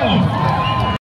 Oh!